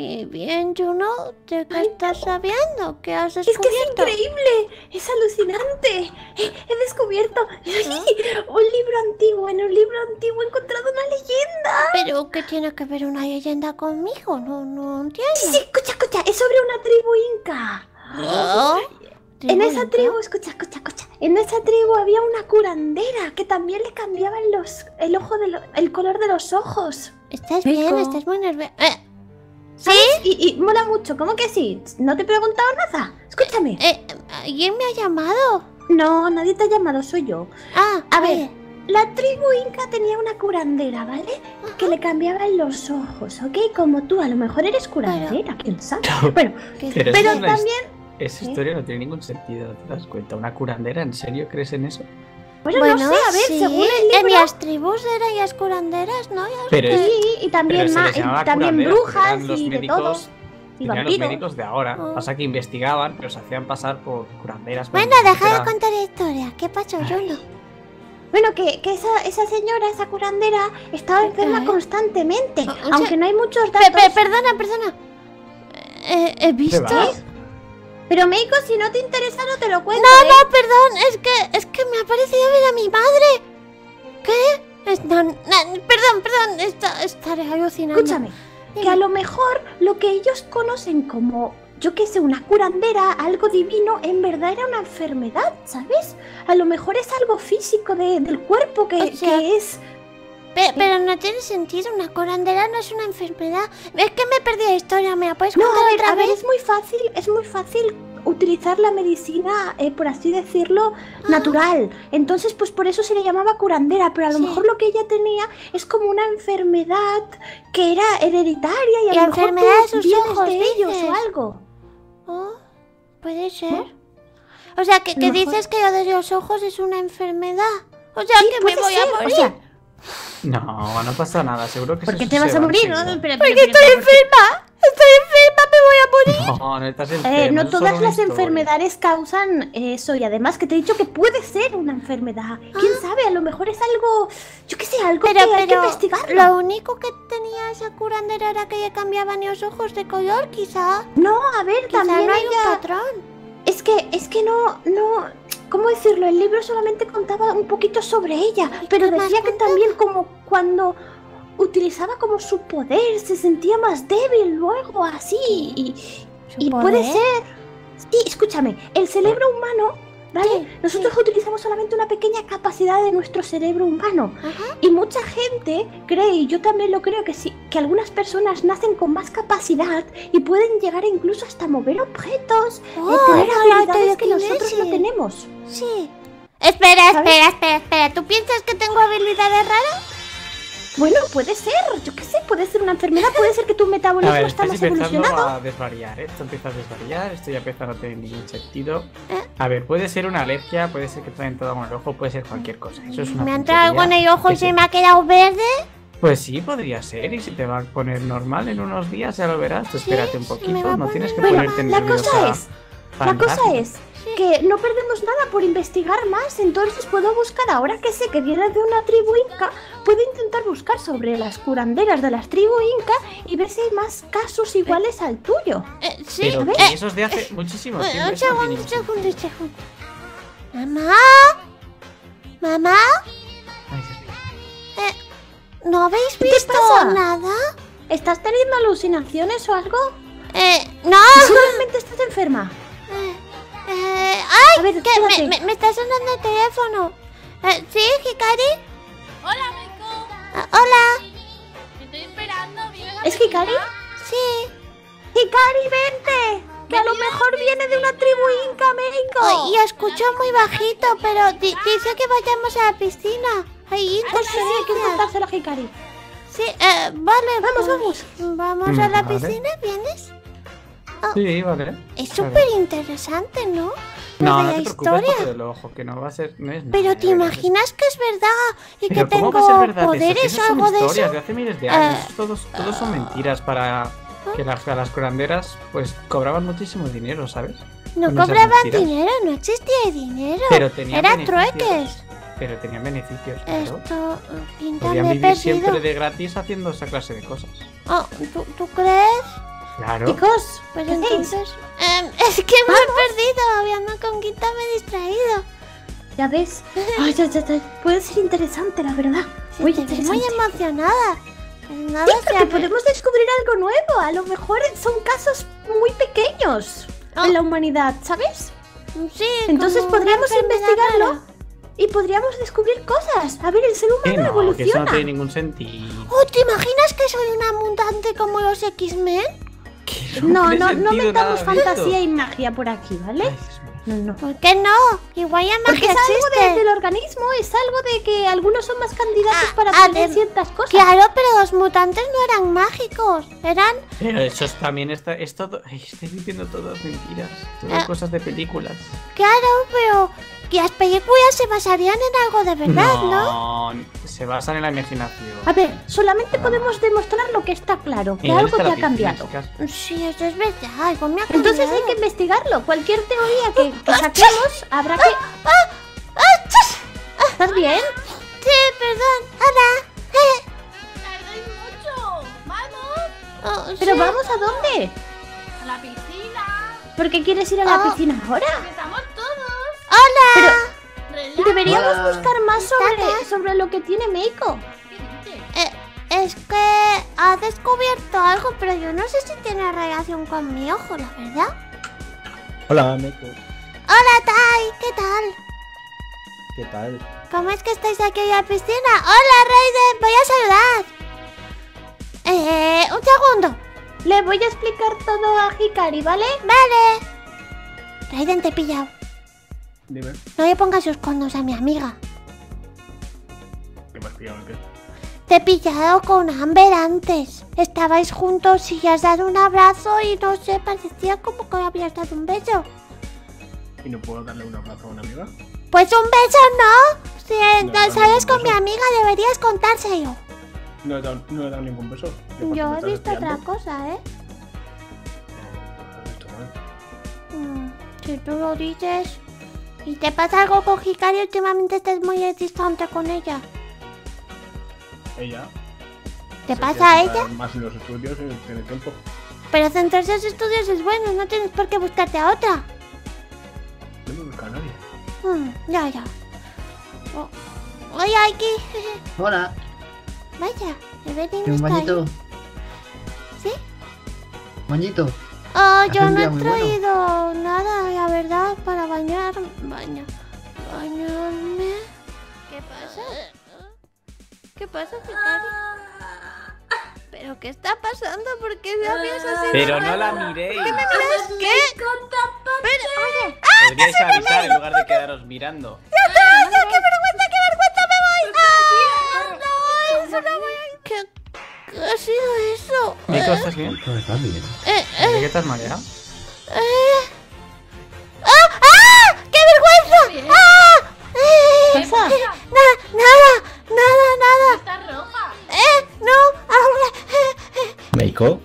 Y bien, Juno, ¿de qué estás sabiendo? ¿Qué has Es que descubierto? es increíble, es alucinante. He, he descubierto un libro antiguo. En un libro antiguo he encontrado una leyenda. ¿Pero qué tiene que ver una leyenda conmigo? No, no entiendo. Sí, sí, escucha, escucha, es sobre una tribu inca. ¿Oh? En esa Inca? tribu, escucha, escucha, escucha. En esa tribu había una curandera que también le cambiaban los, el ojo de lo- el color de los ojos. ¿Estás bien? ¿Estás muy nerviosa? Eh. Y, y mola mucho, ¿cómo que sí? ¿No te he preguntado nada? Escúchame. Eh, ¿Alguien me ha llamado? No, nadie te ha llamado, soy yo. Ah, A ver, la tribu inca tenía una curandera, ¿vale? Que le cambiaban los ojos, ¿ok? Como tú, a lo mejor eres curandera, quién sabe. Bueno, ¿Qué- Pero, pero también, esa ¿Sí? historia no tiene ningún sentido, ¿te das cuenta? ¿Una curandera? ¿En serio crees en eso? Bueno, Bueno, no sé, a ver, sí, según el en libro... las tribus eran las curanderas, ¿no? Pero, Sí, y pero también, se les llamaba y también brujas eran los y de médicos, todo. Y los vampiros. médicos de ahora. Oh. Pasa que investigaban, pero se hacían pasar por curanderas. Bueno, deja de contar la historia. ¿Qué pasó, Juno? Bueno, que, que esa, esa señora, esa curandera, estaba enferma ¿Eh? constantemente. O- o sea- aunque no hay muchos Pe- datos. pe- perdona, perdona. Eh, ¿He visto? Pero Meiko, si no te interesa, no te lo cuento. No, ¿eh? no, perdón, es que, es que me ha parecido ver a mi madre. ¿Qué? Es- no, no, perdón, perdón, está, estaré alucinando. Escúchame, que a lo mejor lo que ellos conocen como, yo qué sé, una curandera, algo divino, en verdad era una enfermedad, ¿sabes? A lo mejor es algo físico de- del cuerpo que, O sea, que es... Pe- pero no tiene sentido, una curandera no es una enfermedad. Es que me perdí la historia, ¿me la puedes No, contar a ver, otra a ver, vez? es muy fácil, es muy fácil utilizar la medicina, eh, por así decirlo, natural. Entonces, pues por eso se le llamaba curandera, pero a lo Sí. mejor lo que ella tenía es como una enfermedad que era hereditaria y a lo mejor de sus ojos, de ellos o algo. Oh, puede ser. O sea, que, que dices que lo de los ojos es una enfermedad. O sea, Sí, que me voy ser, a o morir. sea, No, no pasa nada, seguro que ¿Por qué te vas a morir? No, pero- Porque pero- estoy pero- enferma. Estoy enferma, me voy a morir. No, no estás enfermo. Eh, no todas las enfermedades causan eso y además que te he dicho que puede ser una enfermedad. ¿Quién sabe? A lo mejor es algo, yo qué sé, algo Pero, que hay que pero, investigarlo. lo único que tenía esa curandera era que le cambiaban los ojos de color, quizá. No, a ver, Quizá también no hay ella... un patrón. Es que, es que no, no, ¿cómo decirlo? El libro solamente contaba un poquito sobre ella, pero decía que también como cuando utilizaba como su poder se sentía más débil luego, así, y, ¿Su y puede ser... Sí, escúchame, el cerebro humano, ¿vale? Sí, Nosotros utilizamos solamente una pequeña capacidad de nuestro cerebro humano. Ajá. Y mucha gente cree, y yo también lo creo, que sí, que algunas personas nacen con más capacidad y pueden llegar incluso hasta mover objetos, de Oh, tener habilidades que nosotros no tenemos. Sí. Espera, ¿Sabes? espera, espera, espera. ¿Tú piensas que tengo habilidades raras? Bueno, puede ser, yo qué sé, puede ser una enfermedad, puede ser que tu A metabolismo ver, está más evolucionado. a desvariar, ¿eh? Esto empieza a desvariar, esto ya empieza a no tener ningún sentido. ¿Eh? A ver, puede ser una alergia, puede ser que te hayan entrado con el ojo, puede ser cualquier cosa. Eso es una Me ha entrado algo en el ojo y se me ha quedado verde. Pues sí, podría ser, y si te va a poner normal en unos días, ya lo verás. Tú espérate un poquito, no tienes que Bueno, ponerte la nerviosa cosa es, la cosa es que no perdemos nada por investigar más, entonces puedo buscar, ahora que sé que vienes de una tribu inca, puedo intentar buscar sobre las curanderas de las tribu inca y ver si hay más casos iguales al tuyo. Eh, sí. Pero eh, que eso es de hace muchísimo eh, tiempo. un segundo, un segundo, un segundo. Mamá. Mamá. Ay, Dios mío. ¿No habéis te visto pasa? nada? ¿Estás teniendo alucinaciones o algo? Eh, Me, me- me está sonando el teléfono. Eh, ¿Sí, Hikari? Hola, Meiko. Ah, hola. Te estoy esperando. ¿Vienes a ¿Es Hikari? Sí. ¡Hikari, vente! Que a lo mejor viene de una tribu inca, México. Ay, y escucho muy bajito, pero di- dice que vayamos a la piscina. Ahí, Pues sí, hay que contárselo a Hikari. Sí, eh, vale. Vamos, pues, vamos. Vamos a la Vale. piscina, ¿vienes? Sí, vale. Es súper interesante, ¿no? No, no te preocupes historia. lo ojo, que no va a ser. No es Pero te imaginas que es verdad y que tengo poderes o son algo de historias eso. de hace miles de años. Eh, todos, todos son mentiras para que las, las curanderas pues cobraban muchísimo dinero, ¿sabes? No cobraban dinero, no existía dinero. Pero tenían trueques. Pero tenían beneficios. Esto eh, pinta Podían vivir siempre de gratis haciendo esa clase de cosas. Oh, ¿tú, tú crees? Claro. Chicos, Pues entonces... em, es que me he perdido. Hablando con Quinta me he distraído. Ya ves. Ay, ya, ya, ya. Puede ser interesante, la verdad. Sí, Muy muy emocionada. Nada, Sí, porque podemos descubrir algo nuevo. A lo mejor son casos muy pequeños Oh. en la humanidad, ¿sabes? Sí, Entonces podríamos investigarlo rara. y podríamos descubrir cosas. A ver, el ser humano no, que eso evoluciona. no tiene ningún sentido. Oh, ¿te imaginas que soy una mutante como los X-Men? Que No, no, no metamos fantasía y magia por aquí, ¿vale? Ay. No, no. ¿Por qué no? Igual ya Porque magia es algo de- del organismo, es algo de que algunos son más candidatos Ah, para adem- tener ciertas cosas. Claro, pero los mutantes no eran mágicos. Eran... Pero eso es también está, es todo. Ay, estoy diciendo todas mentiras. Todas Ah. cosas de películas. Claro, pero... Que las películas se basarían en algo de verdad, ¿no? no, se basan en la imaginación. A ver, solamente podemos demostrar lo que está claro, que ¿Y dónde algo te ha cambiado. Sí, eso es verdad. Algo me ha Entonces hay cambiado. que investigarlo. Cualquier teoría que, que saquemos habrá que... ¿Estás bien? Sí, perdón. Hola. Eh, ¡Tardáis mucho! ¡Vamos! ¿Pero vamos a dónde? ¡A la piscina! ¿Por qué quieres ir a la Ah. piscina ahora? ¡Que estamos! Hola. Deberíamos Hola. buscar más sobre, sobre lo que tiene Meiko. Eh, es que ha descubierto algo, pero yo no sé si tiene relación con mi ojo, la verdad. Hola, Meco. Hola, Tai. ¿Qué tal? ¿Qué tal? ¿Cómo es que estáis aquí en la piscina? Hola, Raiden. Voy a saludar. Eh, un segundo. Le voy a explicar todo a Hikari, ¿vale? Vale. Raiden, te he pillado. Dime. No le pongas sus condos a mi amiga. ¿Qué me has pillado? ¿Qué? Te he pillado con Amber antes. Estabais juntos y has dado un abrazo y no sé, parecía como que habías dado un beso. ¿Y no puedo darle un abrazo a una amiga? Pues un beso no. Si No, sales con mi amiga, deberías contárselo. No he dado, no he dado ningún beso. ¿Qué pasa, Yo he visto otra cosa, ¿eh? Eh. Mm, si tú lo dices. ¿Y te pasa algo con Hikari? Últimamente estás muy distante con ella. Ella. ¿Te se pasa a ella? Más en los estudios y no tiene tiempo. Pero centrarse en sus estudios es bueno, no tienes por qué buscarte a otra. No me busca a nadie. Mm, ya, ya. Oh. Oye, aquí. Hola, Vaya, Evelyn ¿y un está ahí. bañito? ¿Sí? Oh, yo no he bueno. traído nada, la verdad, para bañar. Baña. Bañarme. ¿Qué pasa? ¿Qué pasa, Hikari? ¿Pero qué está pasando? ¿Por qué sabías así? Pero no la miréis. ¿Qué? Pero, oye. Podríais avisar en lugar de quedaros mirando. ¡No, no, qué vergüenza, qué vergüenza, me voy! ¡Ah! No, es una muy... ¿Qué, ¿Qué ha sido eso? Nico, ¿estás bien? No estás bien. Eh, ¿De eh, qué te has mareado? eh. ¡Ah! ¡Ah! ¡Qué vergüenza! ¡Ah! Eh, ¿Qué pasa? na- nada, nada, nada. ¡Está roja! Eh, no, ahora. Eh, eh, Meiko,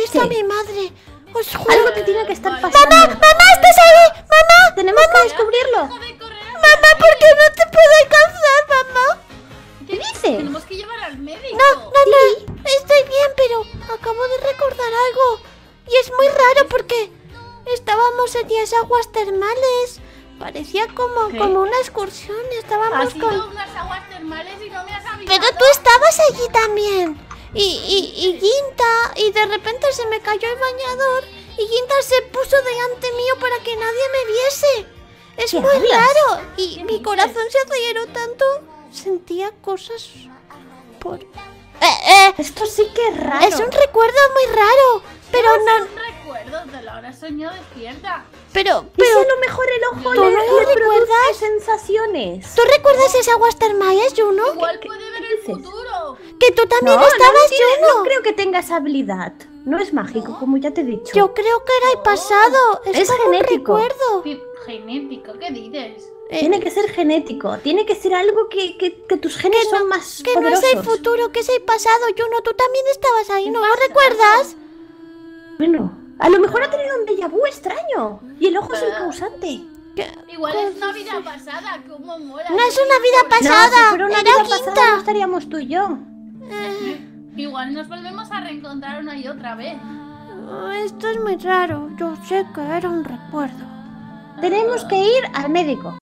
¿Qué visto a dice? mi madre? Os juro. Algo te tiene que estar pasando. ¡Mamá, estás ahí! ¡Mamá! Tenemos que descubrirlo. ¡Mamá, por qué no te puedo alcanzar, mamá! ¿Qué dice? Tenemos que llevar al médico. No, no, no. Estoy bien, pero acabo de recordar algo. Y es muy raro porque estábamos en las aguas termales. Parecía como, ¿Qué? como una excursión. Estábamos Has ido a con... unas aguas termales y no me has avisado. Pero tú estabas allí también. Y, y, y Ginta, y de repente se me cayó el bañador. Y Ginta se puso delante mío para que nadie me viese. Es ¿Qué muy hablas? raro. Y ¿Qué mi corazón se aceleró tanto. Sentía cosas por... Eh, eh, Esto sí que es raro. es un recuerdo muy raro. Pero no... Un recuerdo de la hora soñado despierta. Pero, ¿Y si pero... a lo mejor el ojo ¿Tú le, no lo le recuerdas? sensaciones? ¿Tú recuerdas esas aguas termales, Juno? Igual puede el dices? futuro. Que tú también No, no, estabas, tiene- Juno. no creo que tenga esa habilidad. No es mágico, como ya te he dicho. Yo creo que era el pasado. Es, Es como un genético. recuerdo. Genético, ¿qué dices? Eh, Tiene que ser genético. Tiene que ser algo que, que- que tus genes Que no- son más Que no es poderosos. el futuro, que es el pasado. Juno, tú también estabas ahí, ¿no lo recuerdas? Bueno, a lo mejor ha tenido un déjà vu extraño. Y el ojo es el causante. ¿Qué? Igual es una vida pasada, como mola. No es una vida No, pasada, si fuera una era vida pasada quinta. no estaríamos tú y yo. Igual nos volvemos a reencontrar una y otra vez. Oh, Esto es muy raro. Yo sé que era un recuerdo. Tenemos que ir al médico.